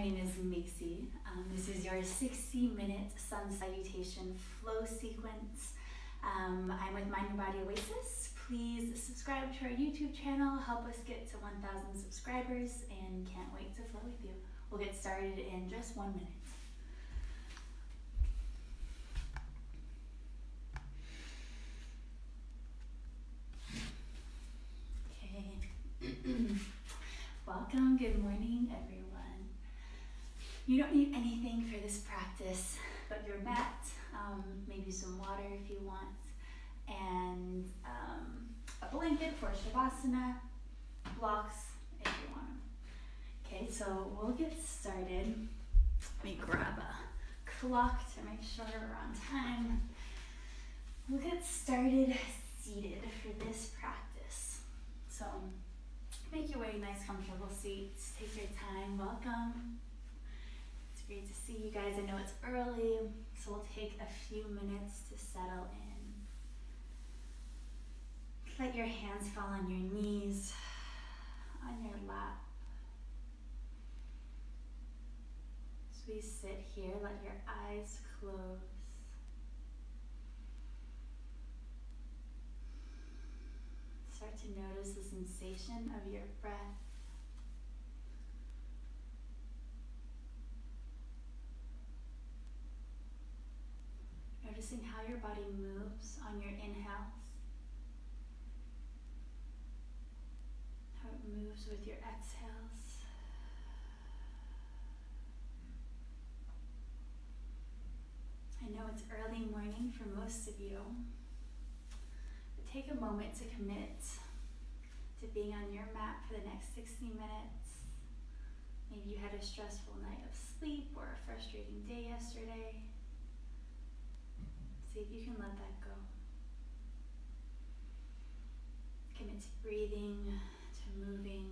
my name is Macie. Um, this is your 60 minute sun salutation flow sequence. Um, I'm with Mind and Body Oasis. Please subscribe to our YouTube channel, help us get to 1,000 subscribers, and can't wait to flow with you. We'll get started in just one minute. Okay. Welcome, good morning. You don't need anything for this practice but your mat, um, maybe some water if you want, and um, a blanket for Shavasana, blocks if you want them. Okay, so we'll get started. Let me grab a clock to make sure we're on time. We'll get started seated for this practice. So make your way nice, comfortable seats. Take your time. Welcome. Great to see you guys. I know it's early, so we'll take a few minutes to settle in. Let your hands fall on your knees, on your lap. As we sit here, let your eyes close. Start to notice the sensation of your breath. Noticing how your body moves on your inhales, how it moves with your exhales. I know it's early morning for most of you, but take a moment to commit to being on your mat for the next 60 minutes. Maybe you had a stressful night of sleep or a frustrating day yesterday. See if you can let that go. Commit to breathing, to moving,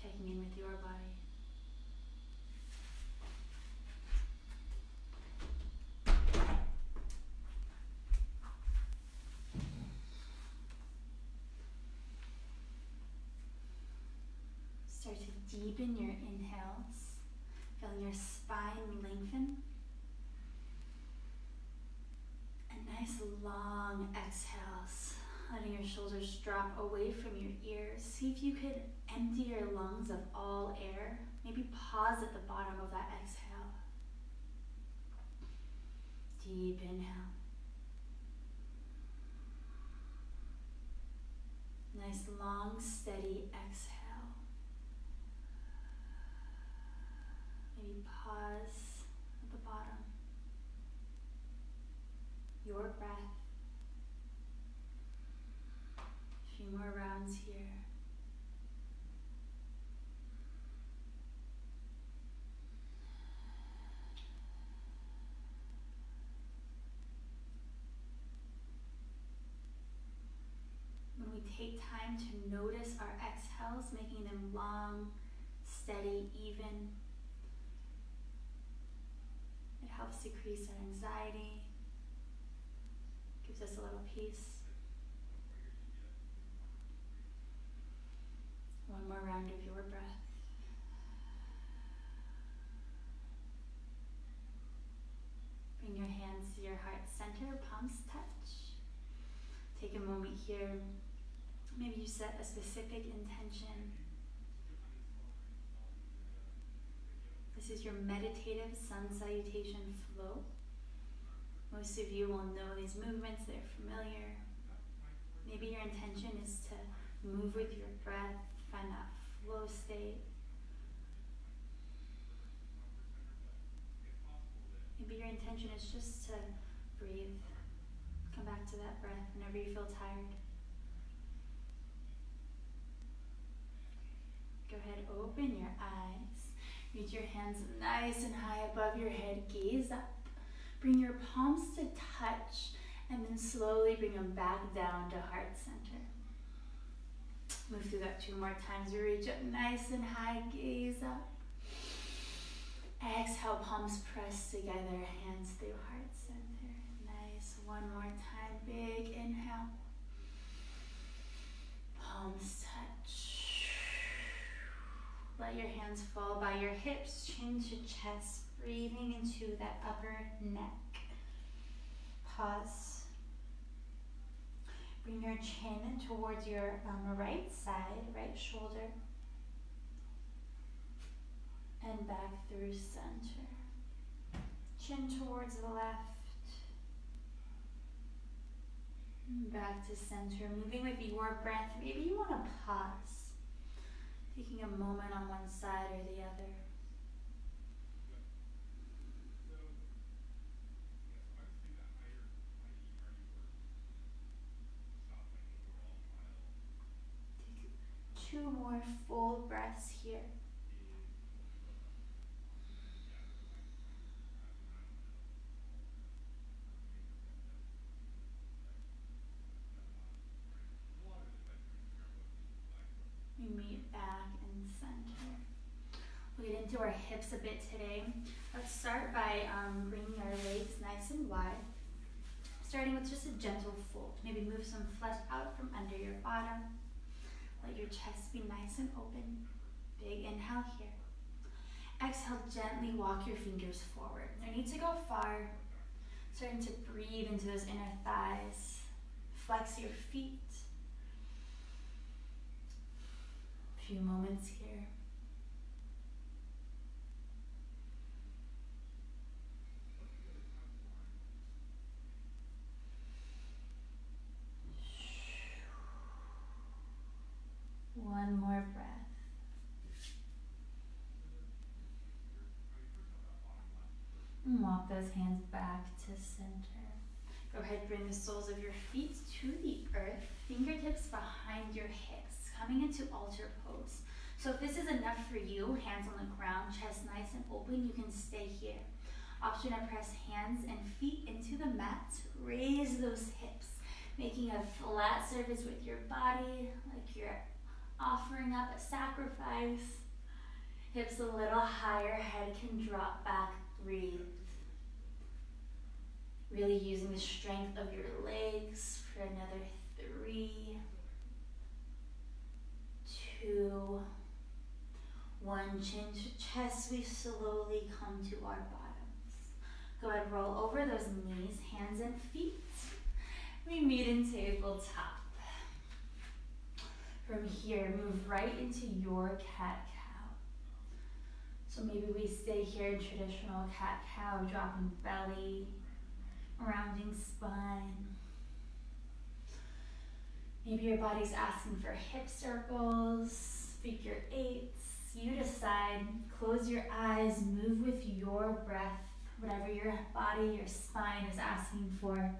checking in with your body. Start to deepen your inhales, feeling your spine lengthen. And nice long exhales, letting your away from your ears. See if you could empty your lungs of all air. Maybe pause at the bottom of that exhale. Deep inhale. Nice long, steady exhale. Maybe pause at the bottom. Your breath. A few more rounds here. When we take time to notice our exhales, making them long, steady, even, it helps decrease our anxiety, gives us a little peace. One more round of your breath. Bring your hands to your heart center, palms touch. Take a moment here. Maybe you set a specific intention. This is your meditative sun salutation flow. Most of you will know these movements, they're familiar. Maybe your intention is to move with your breath, find that flow state. Maybe your intention is just to breathe. Come back to that breath whenever you feel tired. Go ahead, open your eyes. Reach your hands nice and high above your head. Gaze up. Bring your palms to touch and then slowly bring them back down to heart center. Move through that two more times. Reach up nice and high. Gaze up. Exhale, palms press together, hands through heart center. Nice. One more time. Big inhale. Palms touch. Let your hands fall by your hips, chin to chest, breathing into that upper neck. Pause. Bring your chin towards your um, right side, right shoulder, and back through center. Chin towards the left. Back to center, moving with your breath. Maybe you want to pause, taking a moment on one side or the other. Two more full breaths here. We meet back in center. We'll get into our hips a bit today. Let's start by um, bringing our legs nice and wide. Starting with just a gentle fold. Maybe move some flesh out from under your bottom. Let your chest be nice and open. Big inhale here. Exhale, gently walk your fingers forward. No need to go far. Starting to breathe into those inner thighs. Flex your feet. A few moments here. One more breath. And walk those hands back to center. Go ahead, bring the soles of your feet to the earth, fingertips behind your hips, coming into altar pose. So if this is enough for you, hands on the ground, chest nice and open, you can stay here. Option to press hands and feet into the mat. Raise those hips, making a flat surface with your body, like you're offering up a sacrifice. Hips a little higher, head can drop back, breathe. Really using the strength of your legs for another three, two, one. Chin to chest, we slowly come to our bottoms. Go ahead, roll over those knees, hands and feet. We meet in tabletop. From here, move right into your cat cow. So maybe we stay here in traditional cat cow, dropping belly, rounding spine. Maybe your body's asking for hip circles, figure eights. You decide, close your eyes, move with your breath, whatever your body, your spine is asking for.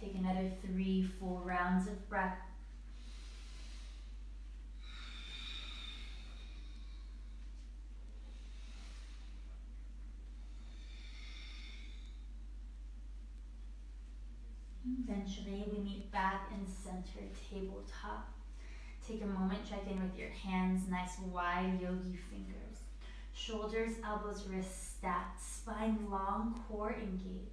Take another three full rounds of breath. Eventually, we meet back in center tabletop. Take a moment, check in with your hands, nice wide yogi fingers. Shoulders, elbows, wrists stacked, spine long, core engaged.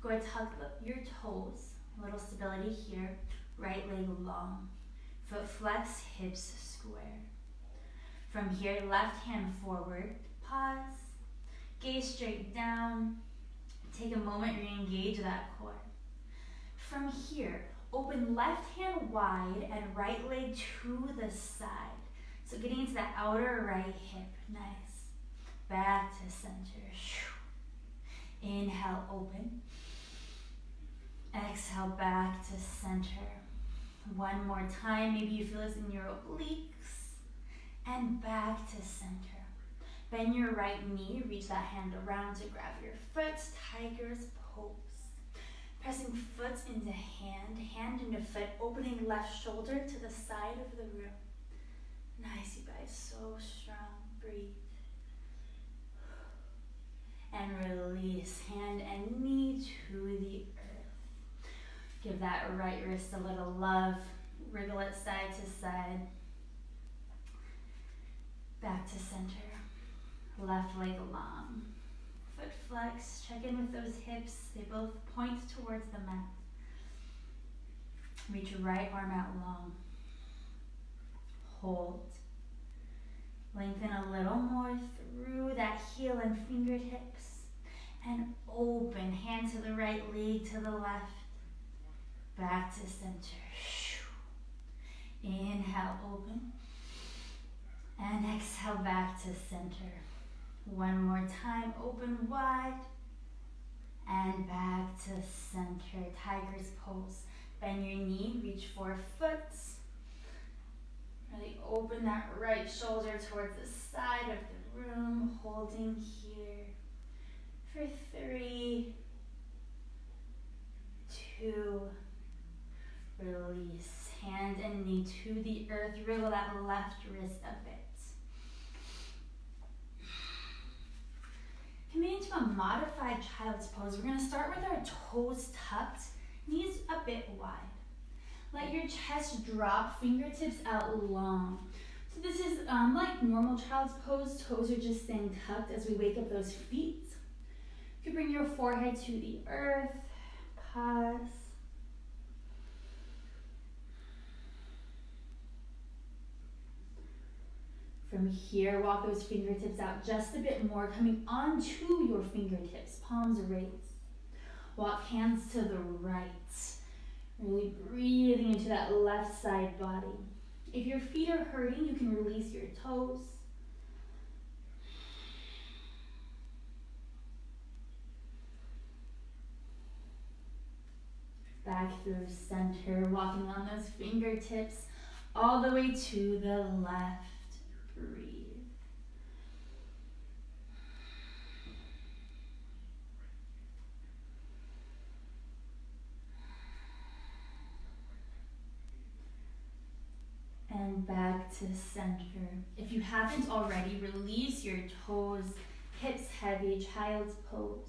Go ahead, tuck your toes. Little stability here. Right leg long. Foot flex, hips square. From here, left hand forward. Pause. Gaze straight down. Take a moment, re-engage that core. From here, open left hand wide and right leg to the side. So getting into that outer right hip. Nice. Back to center. Inhale, open. Exhale back to center. One more time. Maybe you feel this in your obliques. And back to center. Bend your right knee. Reach that hand around to grab your foot. Tiger's pose. Pressing foot into hand, hand into foot, opening left shoulder to the side of the room. Nice, you guys. So strong. Breathe. And release. Hand and knee to the Give that right wrist a little love. Wriggle it side to side. Back to center. Left leg long. Foot flex. Check in with those hips. They both point towards the mat. Reach your right arm out long. Hold. Lengthen a little more through that heel and fingertips. And open. Hand to the right, leg to the left. Back to center. Inhale, open. And exhale back to center. One more time, open wide. And back to center, tiger's pose. Bend your knee, reach for foot. Really open that right shoulder towards the side of the room, holding here for three, two, release. Hand and knee to the earth, wriggle that left wrist a bit. Coming into a modified child's pose, we're gonna start with our toes tucked, knees a bit wide. Let your chest drop, fingertips out long. So this is um, like normal child's pose. Toes are just staying tucked as we wake up those feet. You can bring your forehead to the earth. Pause. From here, walk those fingertips out just a bit more, coming onto your fingertips, palms raised. Walk hands to the right. Really breathing into that left side body. If your feet are hurting, you can release your toes. Back through center, walking on those fingertips all the way to the left And back to center. If you haven't already, release your toes, hips heavy, child's pose.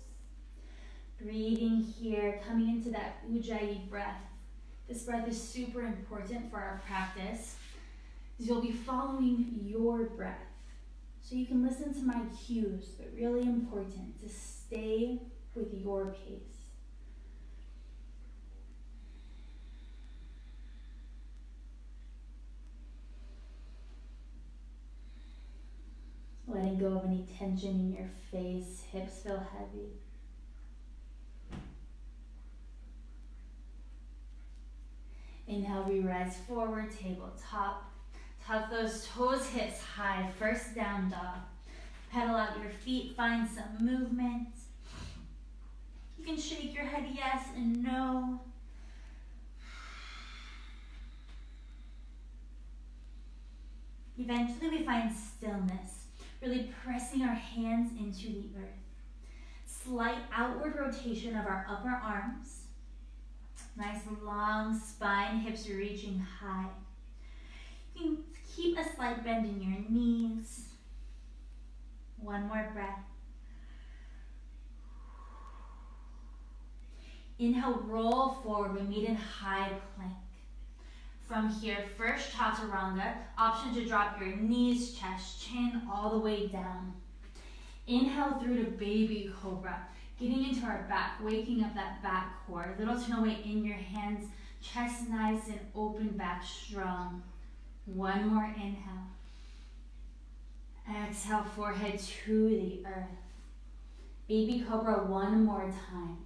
Breathing here, coming into that Ujjayi breath. This breath is super important for our practice is you'll be following your breath. So you can listen to my cues, but really important to stay with your pace. Letting go of any tension in your face, hips feel heavy. Inhale, we rise forward, tabletop. Tuck those toes, hips high. First down dog. Pedal out your feet, find some movement. You can shake your head yes and no. Eventually we find stillness, really pressing our hands into the earth. Slight outward rotation of our upper arms. Nice long spine, hips reaching high. You can keep a slight bend in your knees. One more breath. Inhale, roll forward. We meet in high plank. From here, first chaturanga, option to drop your knees, chest, chin all the way down. Inhale through to baby cobra, getting into our back, waking up that back core. Little to no weight in your hands, chest nice and open, back strong. One more inhale. Exhale, forehead to the earth. Baby Cobra one more time.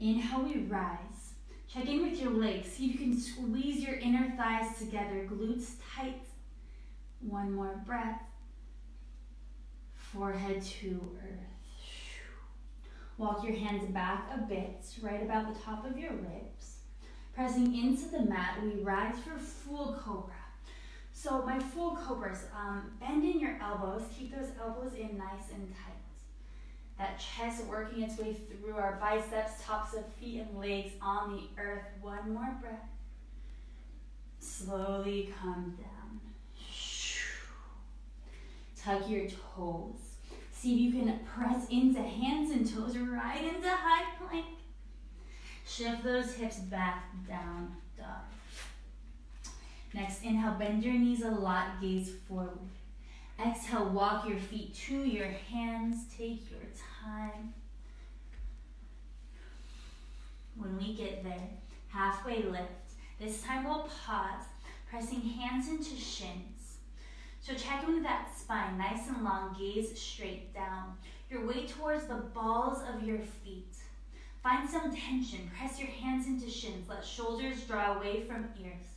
Inhale, we rise. Check in with your legs. See if you can squeeze your inner thighs together, glutes tight. One more breath. Forehead to earth. Walk your hands back a bit, right about the top of your ribs. Pressing into the mat, we rise for full cobra. So my full cobras, um, bend in your elbows, keep those elbows in nice and tight. That chest working its way through our biceps, tops of feet and legs on the earth. One more breath. Slowly come down. Tuck your toes. See if you can press into hands and toes right into high plank. Shift those hips back down, dog. Next, inhale, bend your knees a lot, gaze forward. Exhale, walk your feet to your hands. Take your time. When we get there, halfway lift. This time we'll pause, pressing hands into shins. So check in with that spine, nice and long, gaze straight down. Your weight towards the balls of your feet. Find some tension, press your hands into shins, let shoulders draw away from ears.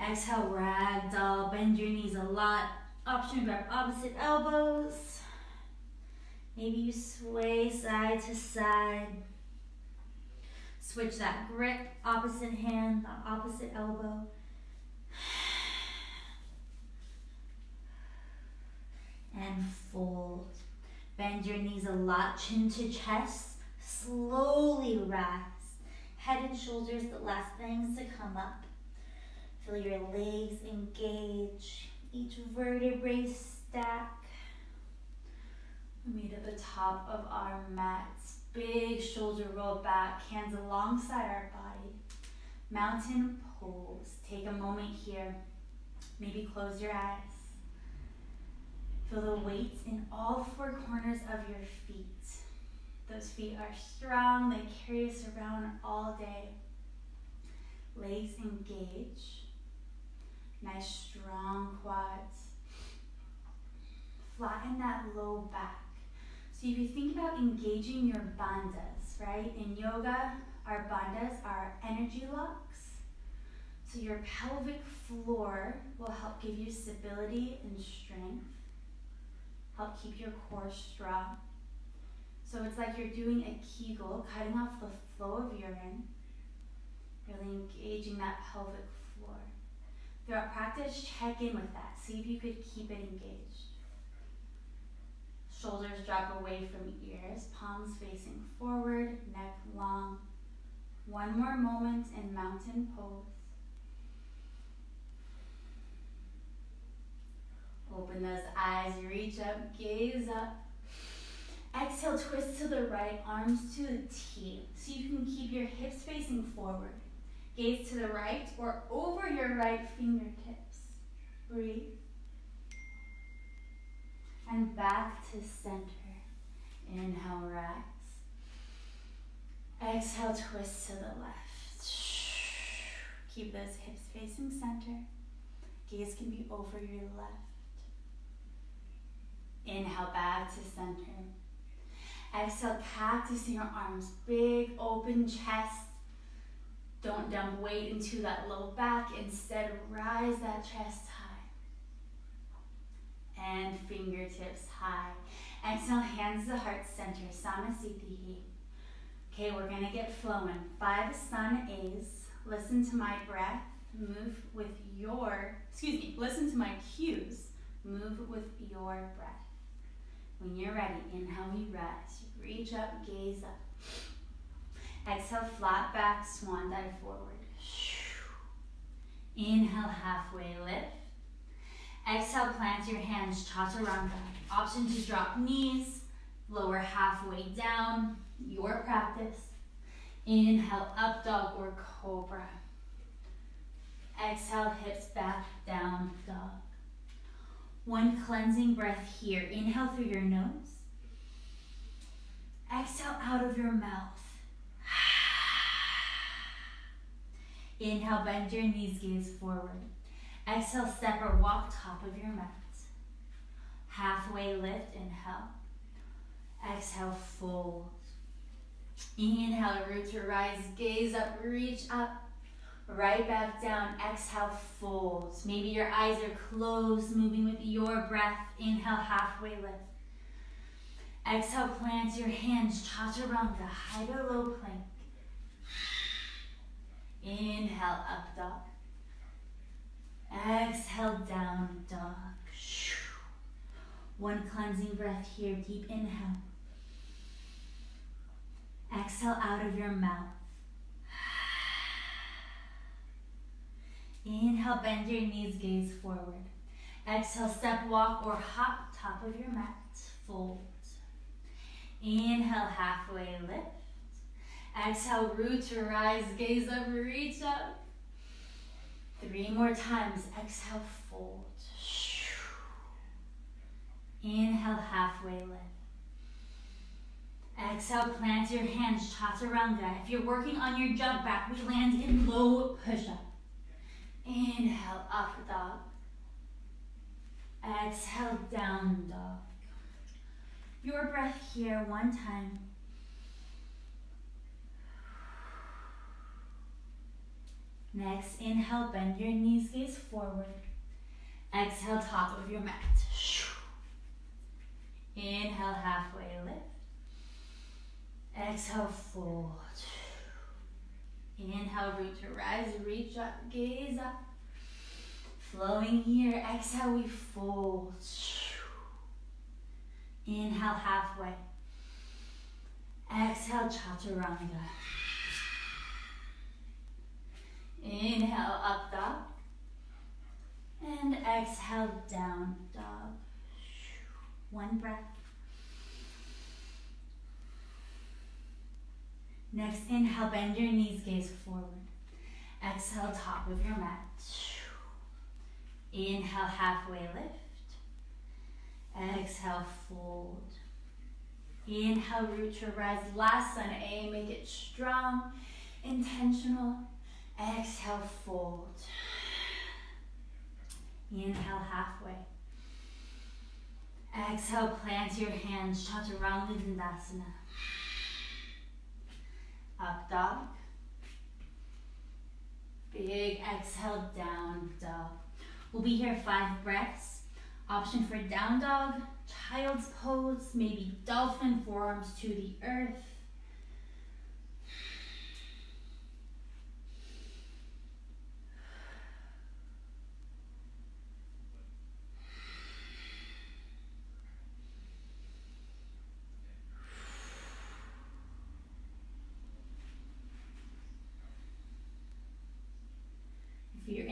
Exhale, ragdoll, bend your knees a lot. Option grab opposite elbows. Maybe you sway side to side. Switch that grip, opposite hand, the opposite elbow. And fold. Bend your knees a lot, chin to chest. Slowly rise. Head and shoulders, the last things to come up. Feel your legs engage. Each vertebrae stack. Meet at the top of our mats. Big shoulder roll back, hands alongside our body. Mountain pose. Take a moment here. Maybe close your eyes. Feel the weight in all four corners of your feet. Those feet are strong, they carry us around all day. Legs engage. Nice strong quads. Flatten that low back. So if you think about engaging your bandhas, right? In yoga, our bandhas are energy locks. So your pelvic floor will help give you stability and strength. Help keep your core strong. So it's like you're doing a Kegel, cutting off the flow of urine, really engaging that pelvic floor. Throughout practice, check in with that. See if you could keep it engaged. Shoulders drop away from ears, palms facing forward, neck long. One more moment in mountain pose. Open those eyes, reach up, gaze up. Exhale, twist to the right, arms to the T. So you can keep your hips facing forward. Gaze to the right or over your right fingertips. Breathe. And back to center. Inhale, relax. Exhale, twist to the left. Keep those hips facing center. Gaze can be over your left. Inhale, back to center. Exhale, cactus in your arms. Big open chest. Don't dump weight into that low back. Instead, rise that chest high. And fingertips high. Exhale, hands to heart center. Samasthiti. Okay, we're gonna get flowing. Five sun A's. Listen to my breath. Move with your, excuse me, listen to my cues. Move with your breath. When you're ready, inhale, we rise. Reach up, gaze up. Exhale, flat back, swan dive forward. Inhale, halfway lift. Exhale, plant your hands, chaturanga. Option to drop knees, lower halfway down, your practice. Inhale, up dog or cobra. Exhale, hips back, down dog. One cleansing breath here. Inhale through your nose. Exhale out of your mouth. Inhale, bend your knees, gaze forward. Exhale, step or walk top of your mat. Halfway lift, inhale. Exhale, fold. Inhale, root to rise, gaze up, reach up. Right back down, exhale, fold. Maybe your eyes are closed, moving with your breath. Inhale, halfway lift. Exhale, plant your hands, chaturanga, high to low plank. Inhale, up dog. Exhale, down dog. One cleansing breath here, deep inhale. Exhale out of your mouth. Inhale, bend your knees, gaze forward. Exhale, step, walk, or hop, top of your mat. Fold. Inhale, halfway lift. Exhale, root to rise, gaze up, reach up. Three more times. Exhale, fold. Inhale, halfway lift. Exhale, plant your hands, chaturanga. If you're working on your jump back, we land in low push-up. Inhale, up dog. Exhale, down dog. Your breath here one time. Next, inhale, bend your knees, gaze forward. Exhale, top of your mat. Inhale, halfway lift. Exhale, fold. Inhale, root to rise, reach up, gaze up. Flowing here, exhale, we fold. Inhale, halfway. Exhale, chaturanga. Inhale, up dog. And exhale, down dog. One breath. Next, inhale, bend your knees, gaze forward. Exhale, top of your mat. Inhale, halfway lift. Exhale, fold. Inhale, root to rise. Last sun A, make it strong, intentional. Exhale, fold. Inhale, halfway. Exhale, plant your hands, Chaturanga Dandasana. Up dog. Big exhale, down dog. We'll be here five breaths. Option for down dog, child's pose, maybe dolphin forearms to the earth.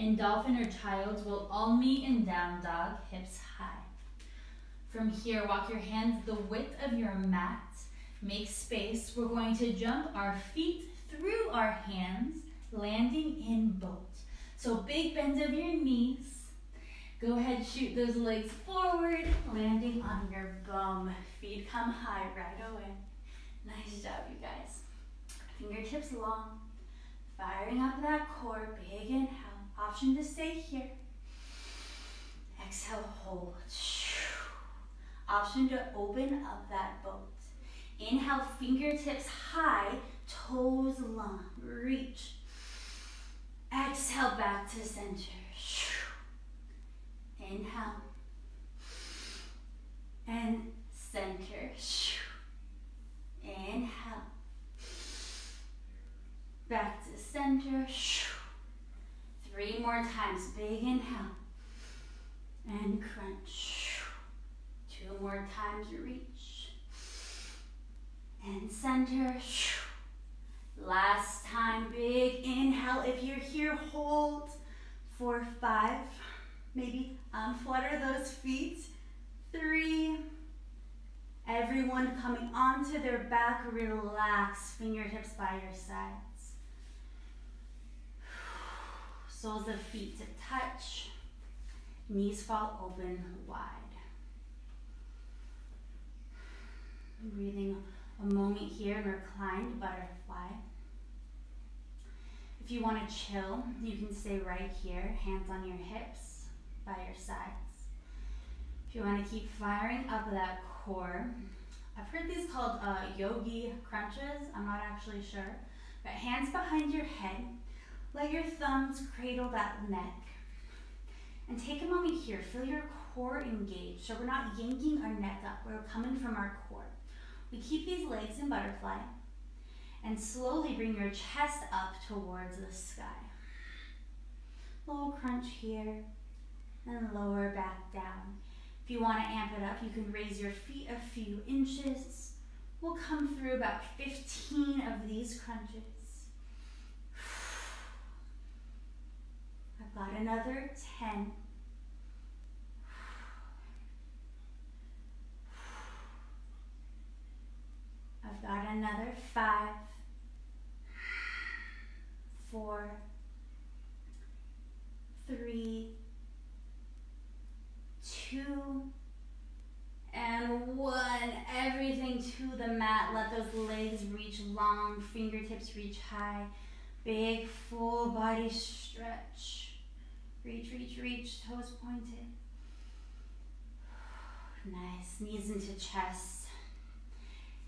in dolphin or child's, we'll all meet in down dog, hips high. From here, walk your hands the width of your mat. Make space. We're going to jump our feet through our hands, landing in boat. So big bend of your knees. Go ahead, shoot those legs forward, landing on your bum. Feet come high right away. Nice job, you guys. Fingertips long. Firing up that core, big inhale. Option to stay here. Exhale, hold. Option to open up that boat. Inhale, fingertips high, toes long. Reach. Exhale, back to center. Inhale. And center. Inhale. Back to center. Three more times. Big inhale. And crunch. Two more times. Reach. And center. Last time. Big inhale. If you're here, hold for five. Maybe unflutter those feet. Three. Everyone coming onto their back, relax, fingertips by your side. Soles of feet to touch. Knees fall open wide. Breathing a moment here in reclined butterfly. If you want to chill, you can stay right here, hands on your hips by your sides. If you want to keep firing up that core, I've heard these called uh, yogi crunches. I'm not actually sure. But hands behind your head, let your thumbs cradle that neck. And take a moment here. Feel your core engaged. So we're not yanking our neck up. We're coming from our core. We keep these legs in butterfly. And slowly bring your chest up towards the sky. Little crunch here. And lower back down. If you want to amp it up, you can raise your feet a few inches. We'll come through about 15 of these crunches. Got another 10. I've got another five, four, three, two, And one, everything to the mat. Let those legs reach long, fingertips reach high. Big full body stretch. Reach, reach, reach, toes pointed. Nice, knees into chest.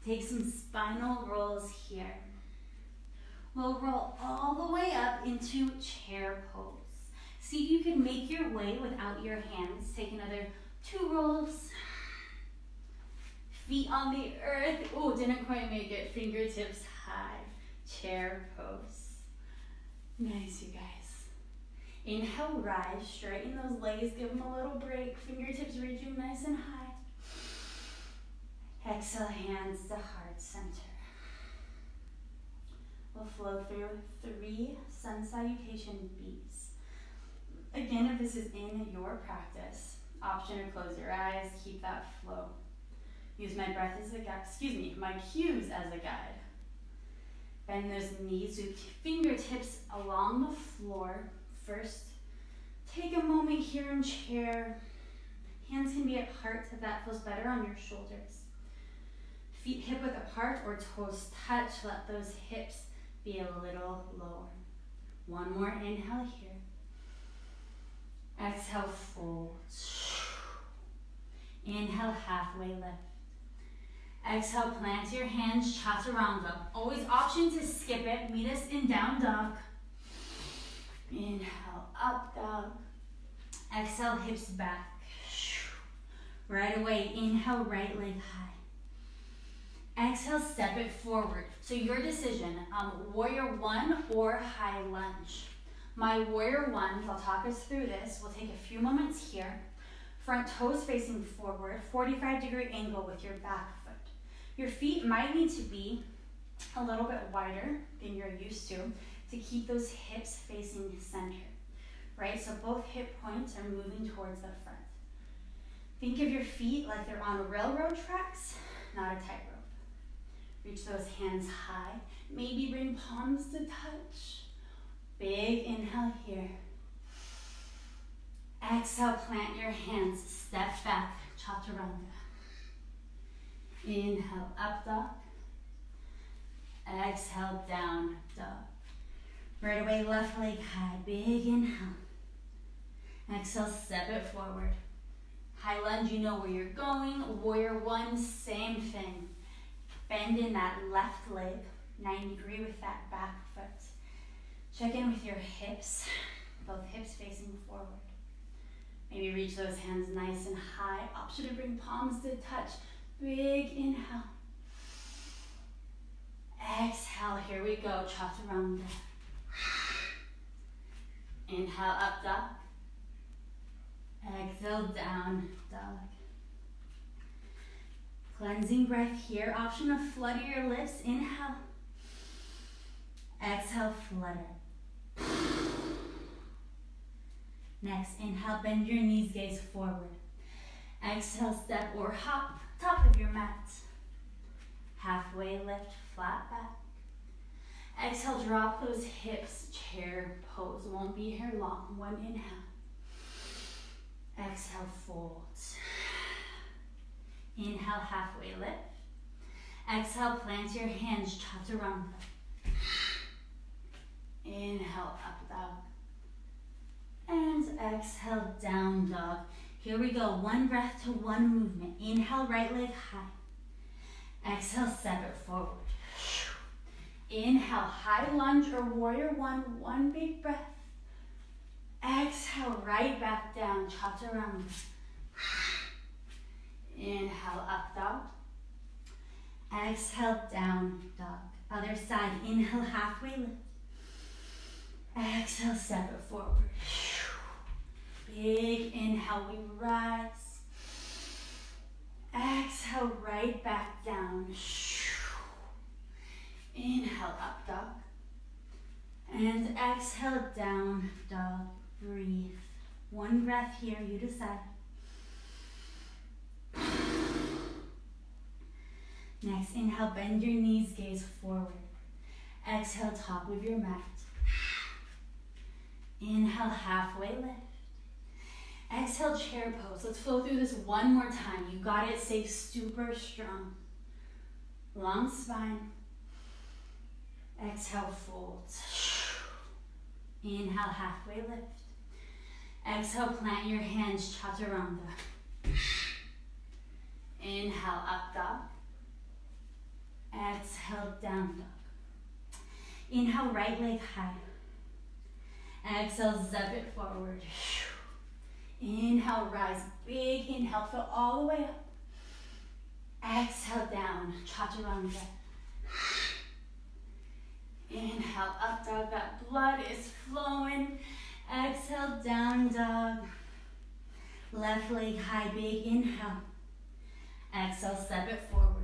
Take some spinal rolls here. We'll roll all the way up into chair pose. See if you can make your way without your hands. Take another two rolls. Feet on the earth. Oh, didn't quite make it. Fingertips high. Chair pose. Nice, you guys. Inhale, rise. Straighten those legs. Give them a little break. Fingertips reaching nice and high. Exhale, hands to heart center. We'll flow through three sun salutation B's. Again, if this is in your practice, option to close your eyes, keep that flow. Use my breath as a guide, excuse me, my cues as a guide. Bend those knees with fingertips along the floor. First, take a moment here in chair. Hands can be at heart if that feels better on your shoulders. Feet hip width apart or toes touch. Let those hips be a little lower. One more inhale here. Exhale, fold. Inhale, halfway lift. Exhale, plant your hands, chaturanga. Always option to skip it. Meet us in down dog. Inhale, up dog. Exhale, hips back. Right away, inhale, right leg high. Exhale, step it forward. So your decision, um, warrior one or high lunge. My warrior one, I'll talk us through this. We'll take a few moments here. Front toes facing forward, 45 degree angle with your back foot. Your feet might need to be a little bit wider than you're used to to keep those hips facing center, right? So both hip points are moving towards the front. Think of your feet like they're on railroad tracks, not a tightrope. Reach those hands high. Maybe bring palms to touch. Big inhale here. Exhale, plant your hands, step back, chaturanga. Inhale, up dog. Exhale, down dog. Right away, left leg high, big inhale. Exhale, step it forward. High lunge, you know where you're going. Warrior one, same thing. Bend in that left leg, 90 degree with that back foot. Check in with your hips, both hips facing forward. Maybe reach those hands nice and high. Option to bring palms to touch. Big inhale. Exhale, here we go, chaturanga. Inhale, up dog. Exhale, down dog. Cleansing breath here. Option of flutter your lips. Inhale. Exhale, flutter. Next, inhale, bend your knees, gaze forward. Exhale, step or hop, top of your mat. Halfway lift, flat back. Exhale, drop those hips, chair pose. Won't be here long. One inhale. Exhale, fold. Inhale, halfway lift. Exhale, plant your hands, chaturanga. Inhale, up dog. And exhale, down dog. Here we go. One breath to one movement. Inhale, right leg high. Exhale, step it forward. Inhale, high lunge or warrior one. One big breath. Exhale, right back down, chaturanga. Inhale, up dog. Exhale, down dog. Other side, inhale, halfway lift. Exhale, step it forward. Big inhale, we rise. Exhale, right back down. Inhale, up dog. And exhale, down dog. Breathe. One breath here, you decide. Next, inhale, bend your knees, gaze forward. Exhale, top of your mat. Inhale, halfway lift. Exhale, chair pose. Let's flow through this one more time. You got it. Stay super strong. Long spine. Exhale, fold. Inhale, halfway lift. Exhale, plant your hands, chaturanga. Inhale, up dog. Exhale, down dog. Inhale, right leg high. Exhale, zip it forward. Inhale, rise. Big inhale, fill all the way up. Exhale, down, chaturanga. Inhale, up dog. That blood is flowing. Exhale, down dog. Left leg high, big inhale. Exhale, step it forward.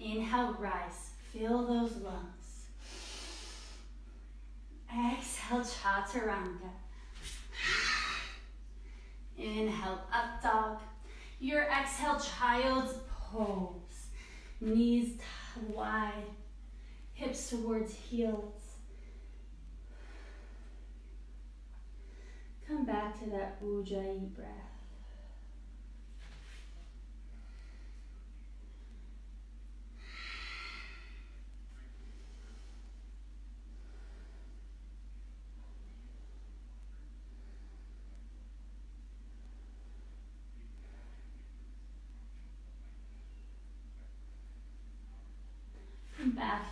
Inhale, rise. Fill those lungs. Exhale, chaturanga. Inhale, up dog. Your exhale, child's pose. Knees wide, hips towards heels. Come back to that ujjayi breath.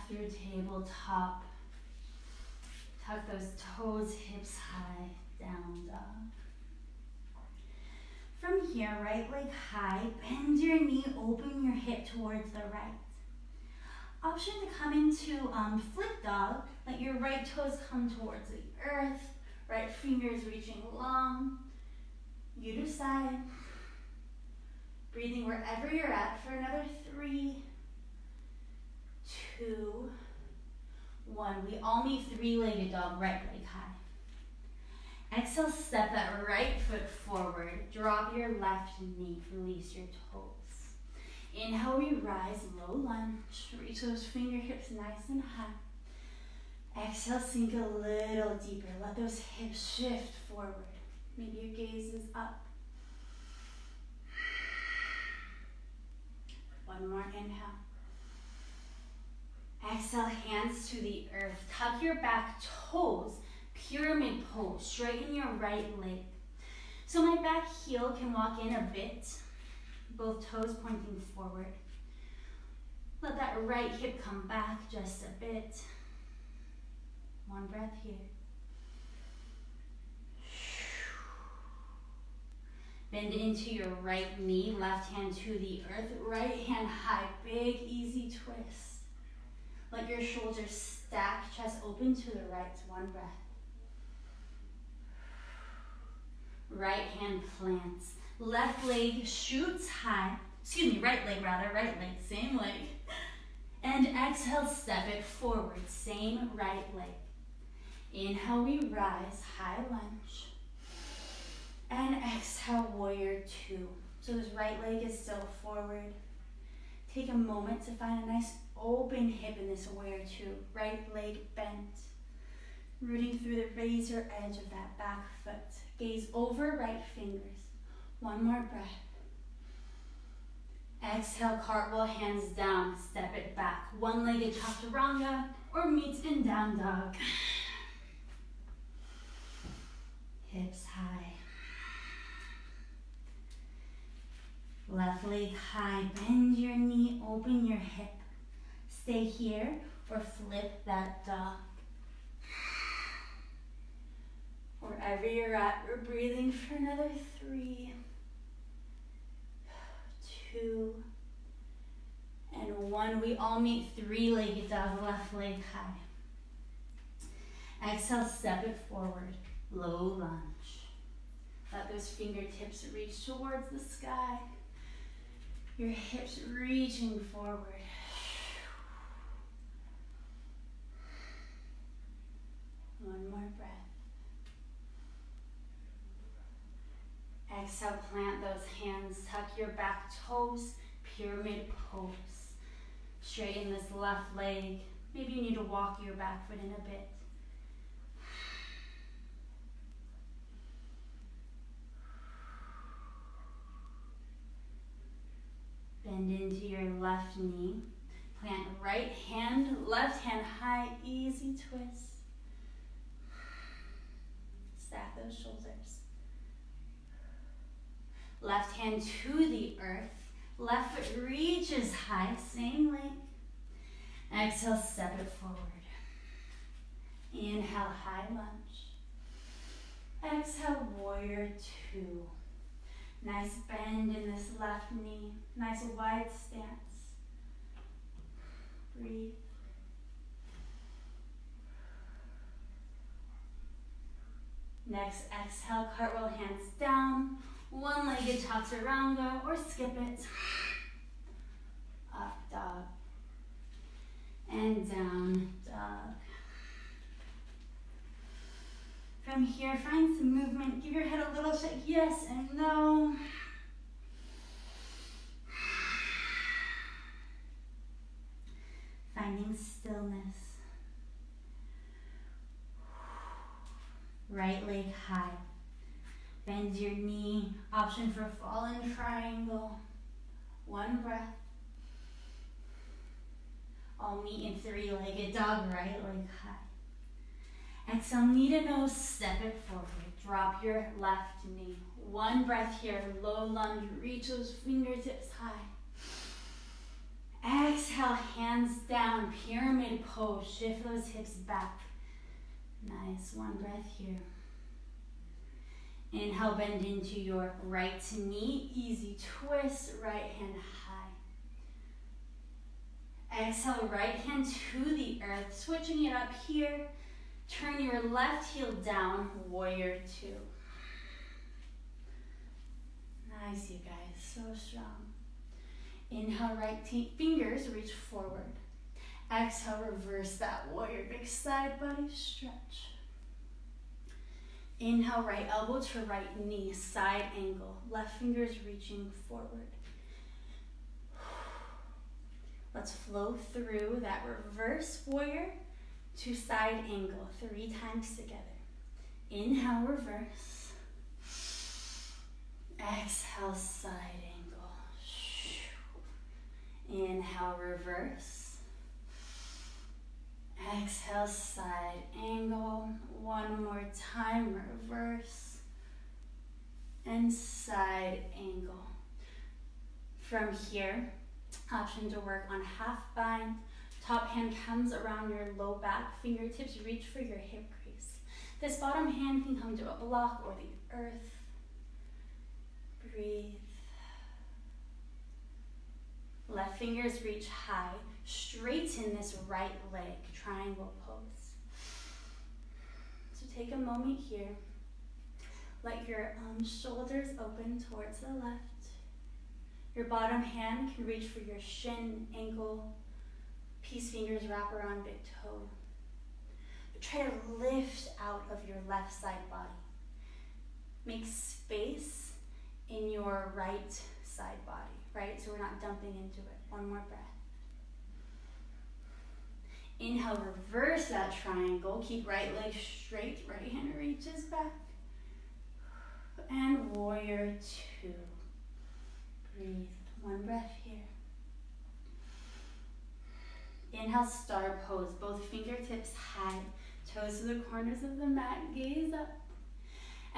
Through tabletop. Tuck those toes, hips high, down dog. From here, right leg high, bend your knee, open your hip towards the right. Option to come into um, flip dog, let your right toes come towards the earth, right fingers reaching long. You decide. Breathing wherever you're at for another three, two, one. We all meet three-legged dog, right leg high. Exhale, step that right foot forward. Drop your left knee, release your toes. Inhale, we rise, low lunge. Reach those fingertips nice and high. Exhale, sink a little deeper. Let those hips shift forward. Maybe your gaze is up. One more inhale. Exhale, hands to the earth. Tuck your back toes, pyramid pose. Straighten your right leg. So my back heel can walk in a bit, both toes pointing forward. Let that right hip come back just a bit. One breath here. Bend into your right knee, left hand to the earth, right hand high, big easy twist. Let your shoulders stack, chest open to the right. One breath. Right hand plants. Left leg shoots high. Excuse me, right leg rather, right leg, same leg. And exhale, step it forward, same right leg. Inhale, we rise, high lunge. And exhale, warrior two. So this right leg is still forward. Take a moment to find a nice open hip in this warrior two. Right leg bent. Rooting through the razor edge of that back foot. Gaze over right fingers. One more breath. Exhale, cartwheel, hands down, step it back. One-legged chaturanga or meet in down dog. Hips high. Left leg high, bend your knee, open your hip. Stay here or flip that dog. Wherever you're at, we're breathing for another three, two, and one. We all meet three-legged dog, left leg high. Exhale, step it forward, low lunge. Let those fingertips reach towards the sky. Your hips reaching forward. One more breath. Exhale, plant those hands, tuck your back toes, pyramid pose. Straighten this left leg. Maybe you need to walk your back foot in a bit. Bend into your left knee. Plant right hand, left hand high, easy twist. Shoulders. Left hand to the earth. Left foot reaches high, same length. Exhale, step it forward. Inhale, high lunge. Exhale, warrior two. Nice bend in this left knee. Nice wide stance. Breathe. Next, exhale, cartwheel hands down. One-legged chaturanga or skip it. Up dog. And down dog. From here, find some movement. Give your head a little shake. Yes and no. Finding stillness. Right leg high. Bend your knee. Option for fallen triangle. One breath. I'll meet in three-legged dog, right leg high. Exhale, knee to nose, step it forward. Drop your left knee. One breath here, low lunge, reach those fingertips high. Exhale, hands down, pyramid pose. Shift those hips back. Nice, one breath here. Inhale, bend into your right knee. Easy twist, right hand high. Exhale, right hand to the earth. Switching it up here. Turn your left heel down, warrior two. Nice, you guys, so strong. Inhale, right fingers reach forward. Exhale, reverse that warrior. Big side body stretch. Inhale, right elbow to right knee, side angle. Left fingers reaching forward. Let's flow through that reverse warrior to side angle three times together. Inhale, reverse. Exhale, side angle. Inhale, reverse. Exhale, side angle. One more time, reverse. And side angle. From here, option to work on half bind. Top hand comes around your low back. Fingertips reach for your hip crease. This bottom hand can come to a block or the earth. Breathe. Left fingers reach high. Straighten this right leg, triangle pose. So take a moment here. Let your um, shoulders open towards the left. Your bottom hand can reach for your shin, ankle, peace fingers wrap around big toe. But try to lift out of your left side body. Make space in your right side body, right? So we're not dumping into it. One more breath. Inhale, reverse that triangle. Keep right leg straight, right hand reaches back. And warrior two. Breathe. One breath here. Inhale, star pose. Both fingertips high. Toes to the corners of the mat. Gaze up.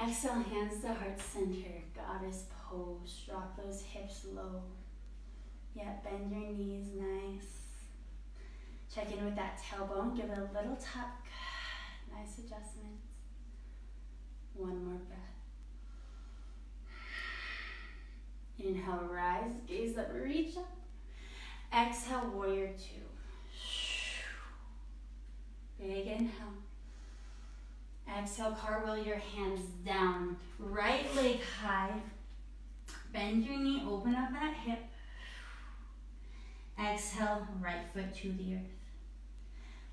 Exhale, hands to heart center. Goddess pose. Drop those hips low. Yeah, bend your knees nice. Check in with that tailbone. Give it a little tuck. Nice adjustments. One more breath. Inhale, rise, gaze up, reach up. Exhale, warrior two. Big inhale. Exhale, cartwheel your hands down. Right leg high. Bend your knee, open up that hip. Exhale, right foot to the earth.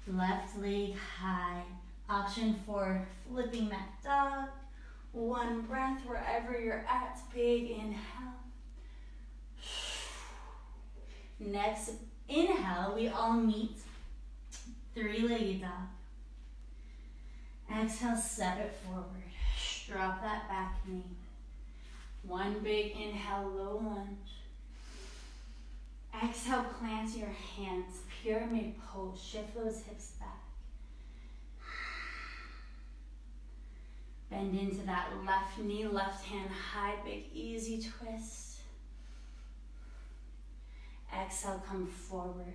Left leg high. Option for flipping that dog. One breath wherever you're at. Big inhale. Next inhale, we all meet three-legged dog. Exhale, step it forward. Drop that back knee. One big inhale, low lunge. Exhale, plant your hands, pyramid pose, shift those hips back. Bend into that left knee, left hand high, big easy twist. Exhale, come forward.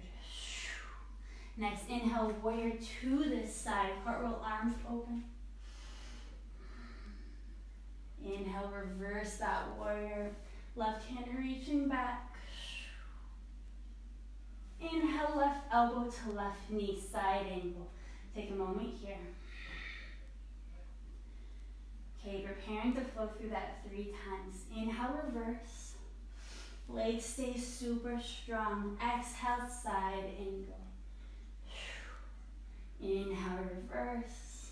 Next, inhale, warrior to this side, cartwheel arms open. Inhale, reverse that warrior. Left hand reaching back. Inhale, left elbow to left knee, side angle. Take a moment here. Okay, preparing to flow through that three times. Inhale, reverse. Legs stay super strong. Exhale, side angle. Inhale, reverse.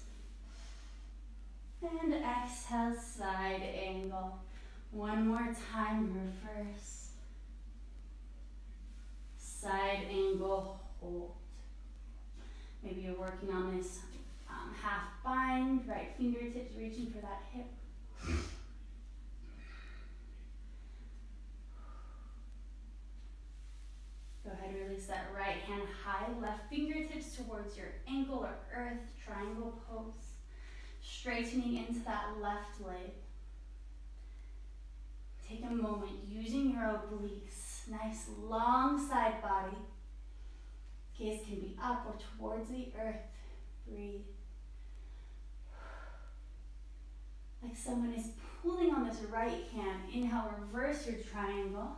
And exhale, side angle. One more time, reverse. Side angle, hold. Maybe you're working on this um, half bind, right fingertips reaching for that hip. Go ahead, release that right hand high, left fingertips towards your ankle or earth, triangle pose. Straightening into that left leg. Take a moment using your obliques. Nice long side body. Gaze can be up or towards the earth. Breathe. Like someone is pulling on this right hand. Inhale, reverse your triangle.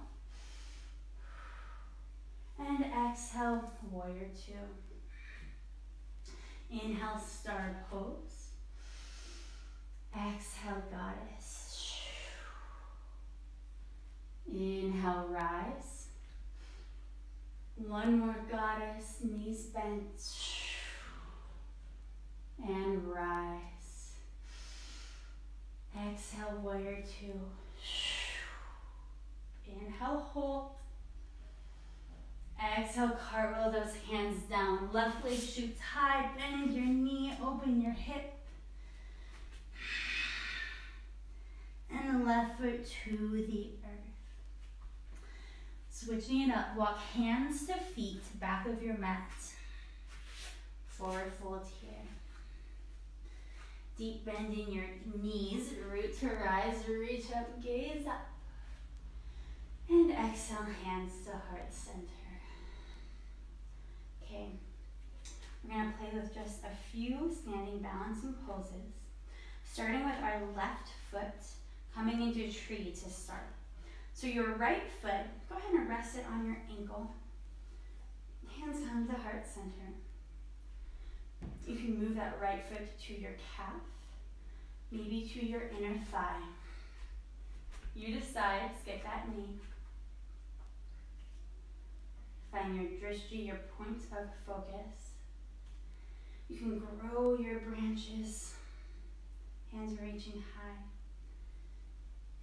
And exhale, warrior two. Inhale, star pose. Exhale, goddess. Inhale, rise. One more goddess, knees bent. And rise. Exhale, warrior two. Inhale, hold. Exhale, cartwheel those hands down. Left leg shoots high, bend your knee, open your hip. And the left foot to the. Switching it up, walk hands to feet, back of your mat. Forward fold here. Deep bend in your knees, root to rise, reach up, gaze up. And exhale, hands to heart center. Okay, we're gonna play with just a few standing balancing poses. Starting with our left foot, coming into tree to start. So your right foot, go ahead and rest it on your ankle. Hands come to heart center. You can move that right foot to your calf, maybe to your inner thigh. You decide, skip that knee. Find your drishti, your point of focus. You can grow your branches, hands reaching high.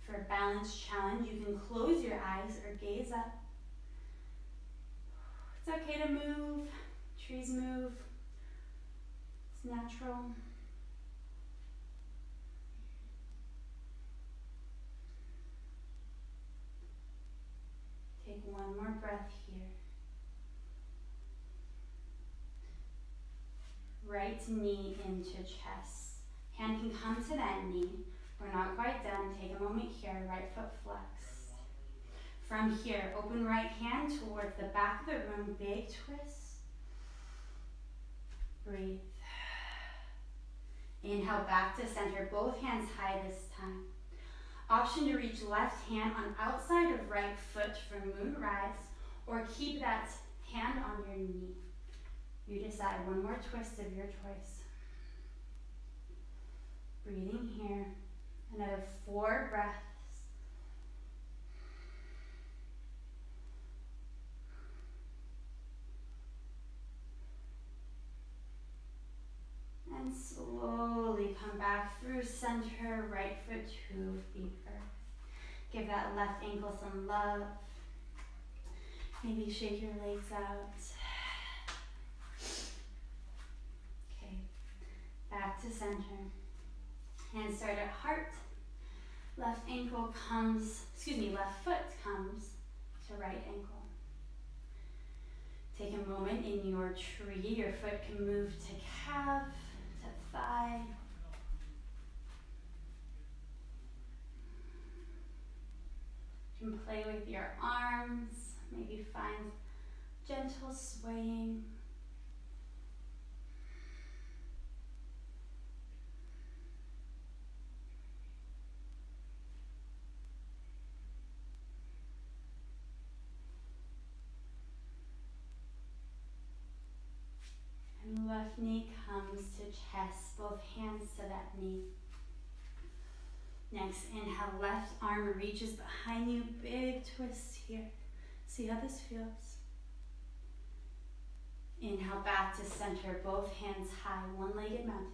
For a balanced challenge, you can close your eyes or gaze up. It's okay to move, trees move, it's natural. Take one more breath here. Right knee into chest. Hand can come to that knee. We're not quite done. Take a moment here. Right foot flex. From here, open right hand towards the back of the room. Big twist. Breathe. Inhale back to center. Both hands high this time. Option to reach left hand on outside of right foot for moon rise or keep that hand on your knee. You decide one more twist of your choice. Breathing here. Another four breaths. And slowly come back through center, right foot to the earth. Give that left ankle some love. Maybe shake your legs out. Okay, back to center. Hands start at heart. Left ankle comes, excuse me, left foot comes to right ankle. Take a moment in your tree. Your foot can move to calf, to thigh. You can play with your arms, maybe find gentle swaying. And knee comes to chest, both hands to that knee. Next, inhale, left arm reaches behind you, big twist here. See how this feels. Inhale back to center, both hands high, one-legged mountain.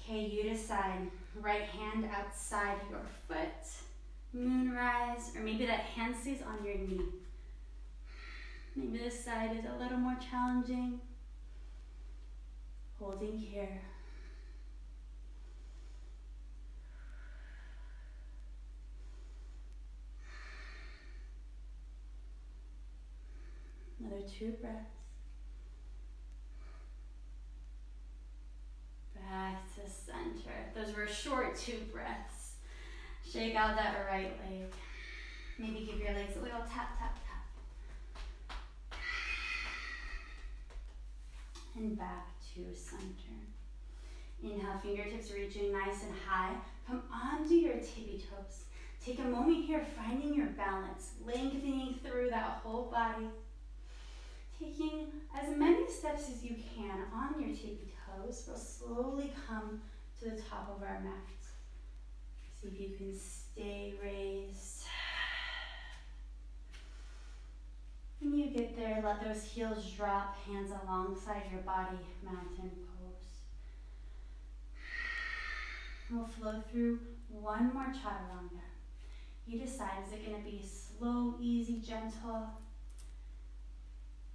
Okay, you decide, right hand outside your foot, moonrise, or maybe that hand stays on your knee. Maybe this side is a little more challenging. Holding here. Another two breaths. Back to center. Those were short two breaths. Shake out that right leg. Maybe give your legs a little tap, tap, tap. And back to center. Inhale, fingertips reaching nice and high. Come onto your tippy toes. Take a moment here, finding your balance, lengthening through that whole body. Taking as many steps as you can on your tippy toes, we'll slowly come to the top of our mat. See if you can stay raised. When you get there, let those heels drop, hands alongside your body, mountain pose. We'll flow through one more chaturanga. You decide, is it gonna be slow, easy, gentle?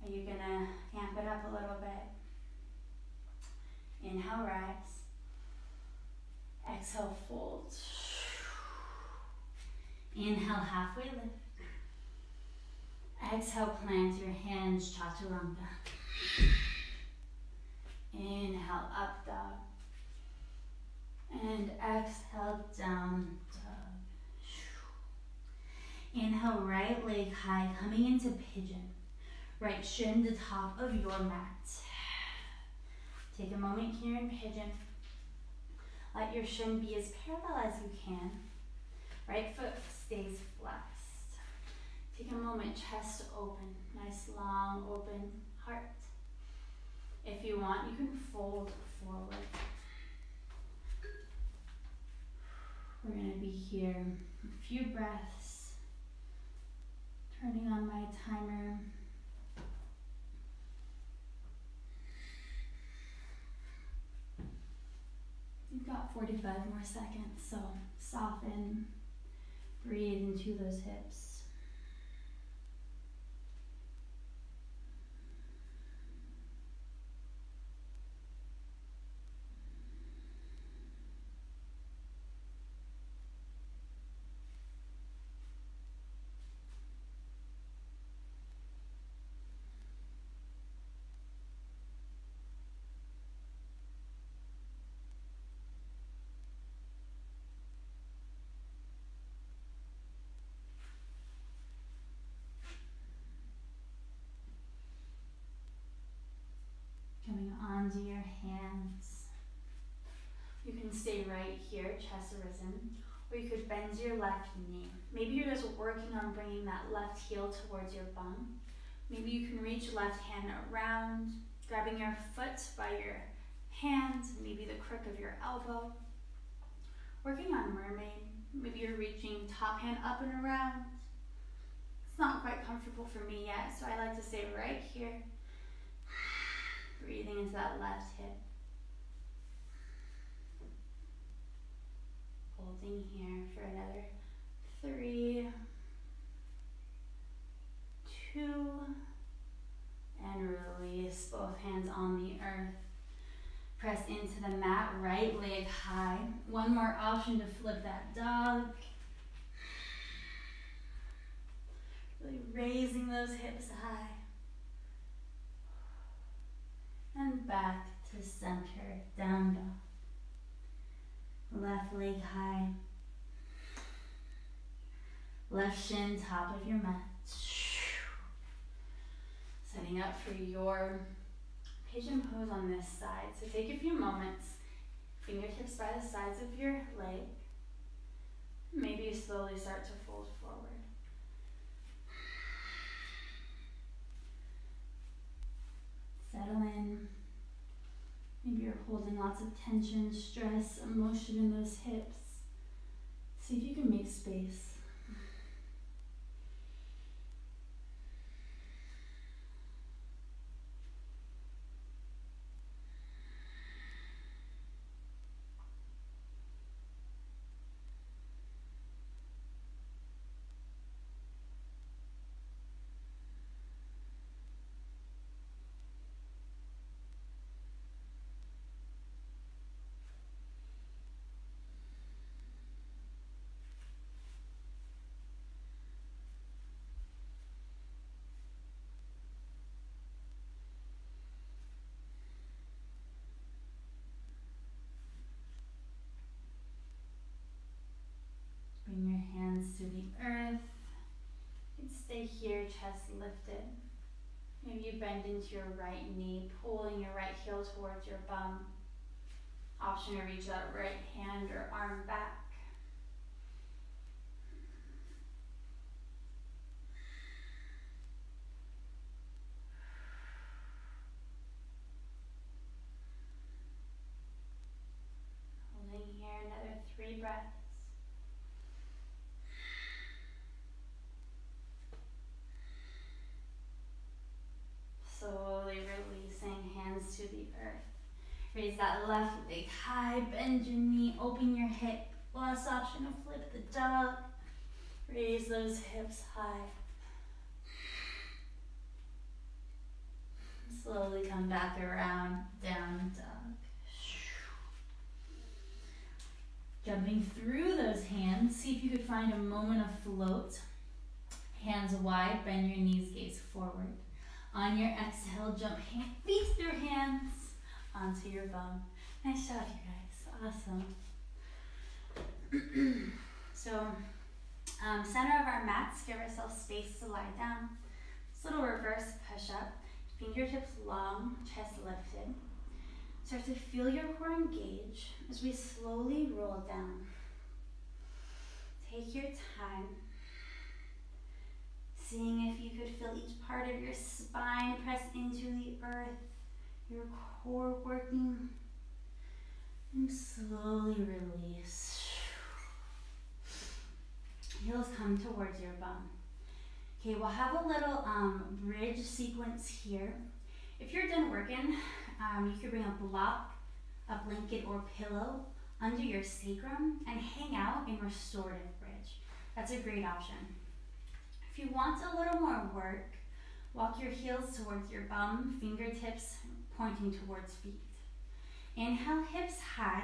Are you gonna amp it up a little bit? Inhale, rise. Exhale, fold. Inhale, halfway lift. Exhale, plant your hands, chaturanga. Inhale, up dog. And exhale, down dog. Inhale, right leg high, coming into pigeon. Right shin to top of your mat. Take a moment here in pigeon. Let your shin be as parallel as you can. Right foot stays flexed. Take a moment, chest open. Nice long open heart. If you want, you can fold forward. We're going to be here a few breaths. Turning on my timer. You've got 45 more seconds, so soften, breathe into those hips. Coming onto your hands. You can stay right here, chest arisen, or you could bend your left knee. Maybe you're just working on bringing that left heel towards your bum. Maybe you can reach left hand around, grabbing your foot by your hand, maybe the crook of your elbow. Working on mermaid. Maybe you're reaching top hand up and around. It's not quite comfortable for me yet, so I like to stay right here. Breathing into that left hip. Holding here for another three, two, and release both hands on the earth. Press into the mat, right leg high. One more option to flip that dog. Really raising those hips high and back to center, down dog. Left leg high. Left shin top of your mat. Setting up for your pigeon pose on this side. So take a few moments, fingertips by the sides of your leg. Maybe you slowly start to fold forward. Settle in. Maybe you're holding lots of tension, stress, emotion in those hips. See if you can make space. Bring your hands to the earth. You can stay here, chest lifted. Maybe you bend into your right knee, pulling your right heel towards your bum. Option to reach that right hand or arm back. Holding here another three breaths. Slowly releasing hands to the earth. Raise leg high, bend your knee, open your hip. Last option to flip the dog. Raise those hips high. Slowly come back around, down dog. Jumping through those hands, see if you could find a moment of float. Hands wide, bend your knees, gaze forward. On your exhale, jump hand, feet through hands onto your bum. Nice job, you guys. Awesome. so, um, center of our mats, give ourselves space to lie down. This little reverse push up, fingertips long, chest lifted. Start to feel your core engage as we slowly roll down. Take your time Seeing if you could feel each part of your spine press into the earth, your core working, and slowly release. Heels come towards your bum. Okay, we'll have a little um, bridge sequence here. If you're done working, um, you could bring a block, a blanket, or pillow under your sacrum and hang out in restorative bridge. That's a great option. If you want a little more work, walk your heels towards your bum, fingertips pointing towards feet. Inhale, hips high.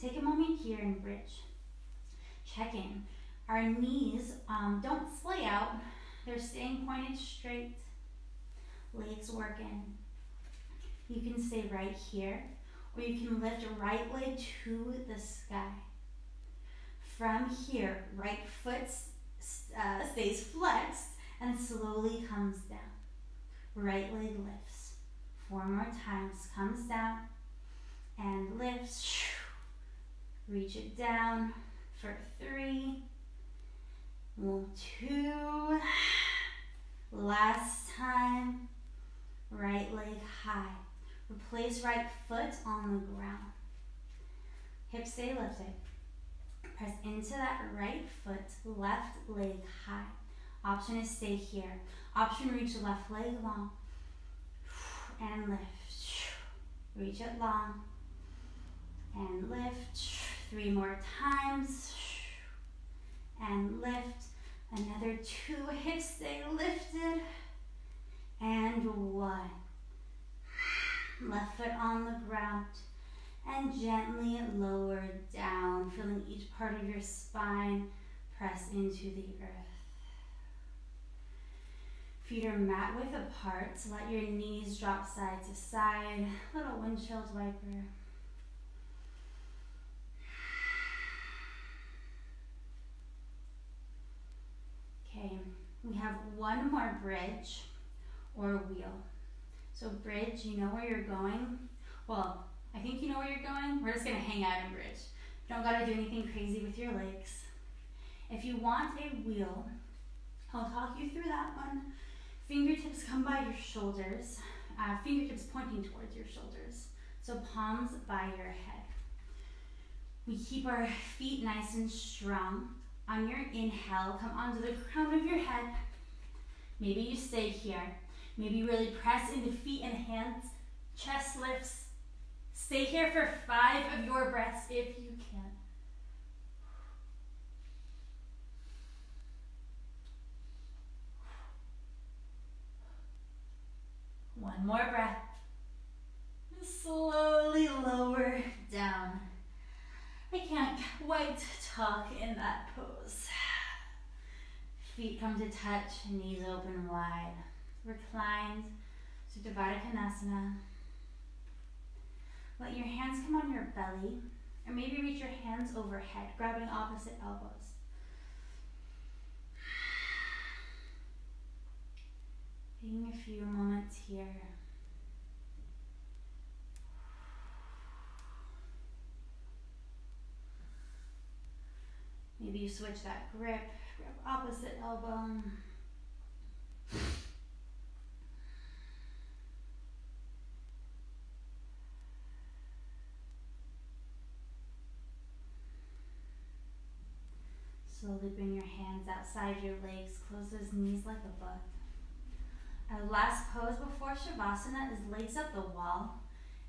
Take a moment here and bridge. Check in. Our knees um, don't splay out. They're staying pointed straight. Legs working. You can stay right here, or you can lift right leg to the sky. From here, right foot uh, stays flexed and slowly comes down. Right leg lifts. Four more times. Comes down and lifts. Reach it down for three. Two. Last time. Right leg high. Replace right foot on the ground. Hips stay lifted. Press into that right foot, left leg high. Option is stay here. Option reach left leg long and lift. Reach it long and lift. Three more times and lift. Another two hips stay lifted and one. Left foot on the ground and gently lower down, feeling each part of your spine press into the earth. Feet are mat width apart, so let your knees drop side to side. Little windshield wiper. Okay, we have one more bridge or wheel. So bridge, you know where you're going. Well, I think you know where you're going. We're just gonna hang out in bridge. Don't gotta do anything crazy with your legs. If you want a wheel, I'll talk you through that one. Fingertips come by your shoulders, uh, fingertips pointing towards your shoulders. So palms by your head. We keep our feet nice and strong. On your inhale, come onto the crown of your head. Maybe you stay here. Maybe really press into feet and hands. Chest lifts. Stay here for five of your breaths if you can. One more breath. Slowly lower down. I can't quite talk in that pose. Feet come to touch, knees open wide. Reclined, Supta Konasana. Let your hands come on your belly, or maybe reach your hands overhead, grabbing opposite elbows. Taking a few moments here. Maybe you switch that grip, grab opposite elbow. Slowly bring your hands outside your legs, close those knees like a book. Our last pose before Shavasana is legs up the wall.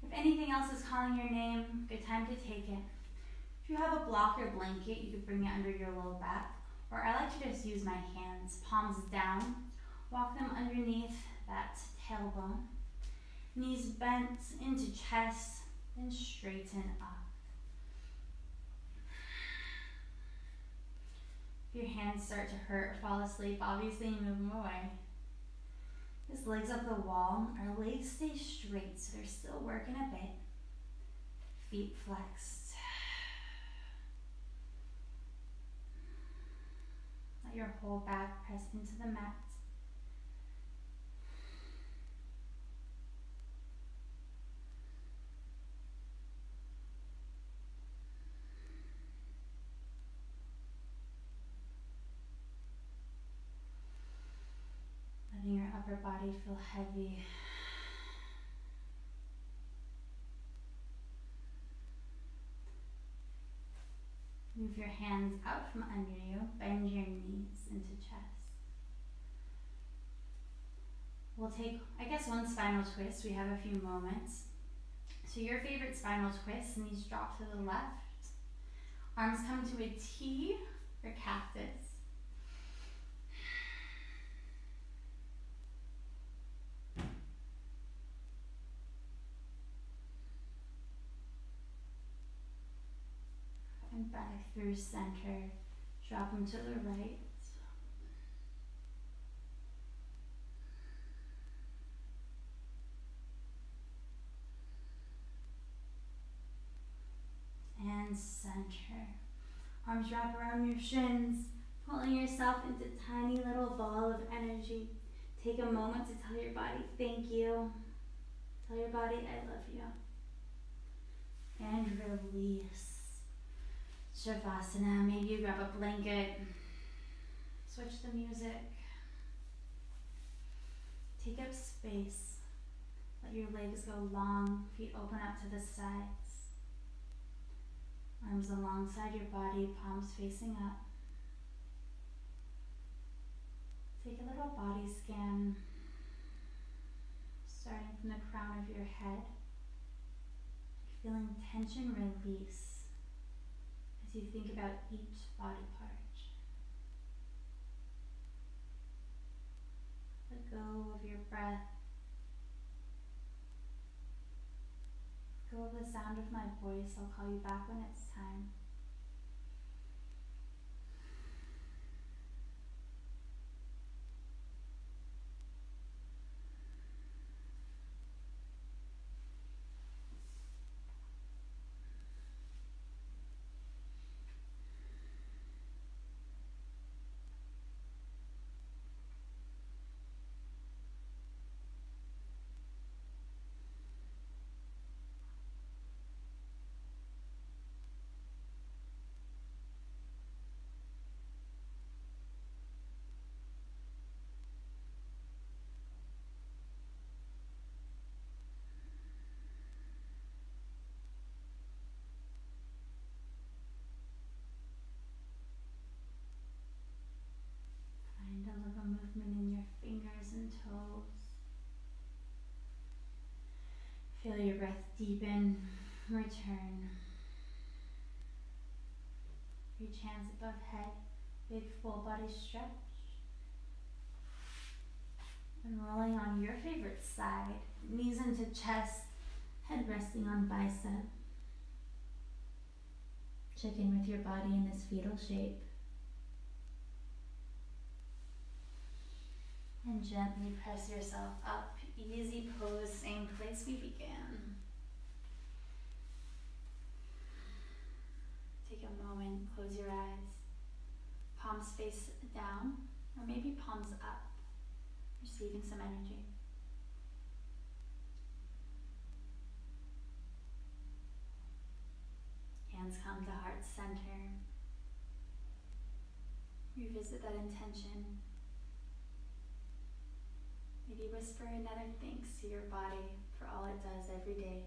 If anything else is calling your name, good time to take it. If you have a block or blanket, you could bring it under your low back. Or I like to just use my hands, palms down, walk them underneath that tailbone. Knees bent into chest, and straighten up. If your hands start to hurt or fall asleep, obviously move them away. His legs up the wall. Our legs stay straight, so they're still working a bit. Feet flexed. Let your whole back press into the mat. Letting your upper body feel heavy. Move your hands out from under you, bend your knees into chest. We'll take, I guess, one spinal twist. We have a few moments. So your favorite spinal twist, knees drop to the left. Arms come to a T or cactus. and back through center. Drop them to the right. And center. Arms wrap around your shins, pulling yourself into tiny little ball of energy. Take a moment to tell your body, thank you. Tell your body, I love you. And release. Shavasana. Maybe you grab a blanket, switch the music, take up space. Let your legs go long, feet open up to the sides. Arms alongside your body, palms facing up. Take a little body scan, starting from the crown of your head. Feeling tension release you think about each body part. Let go of your breath. Go of the sound of my voice. I'll call you back when it's time. Toes. Feel your breath deepen, return. Reach hands above head, big full body stretch. And rolling on your favorite side, knees into chest, head resting on bicep. Check in with your body in this fetal shape. And gently press yourself up. Easy pose, same place we began. Mm-hmm. Take a moment, close your eyes. Palms face down, or maybe palms up, receiving some energy. Hands come to heart center. Revisit that intention. Maybe whisper another thanks to your body for all it does every day.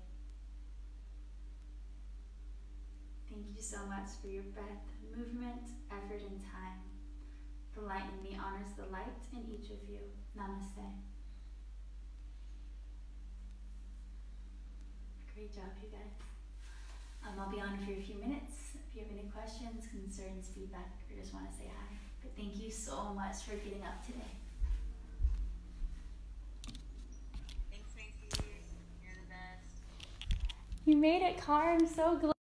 Thank you so much for your breath, movement, effort, and time. The light in me honors the light in each of you. Namaste. Great job, you guys. Um, I'll be on for a few minutes. If you have any questions, concerns, feedback, or just want to say hi. But thank you so much for getting up today. Thanks, Macie. You're the best. You made it, Car. I'm so glad.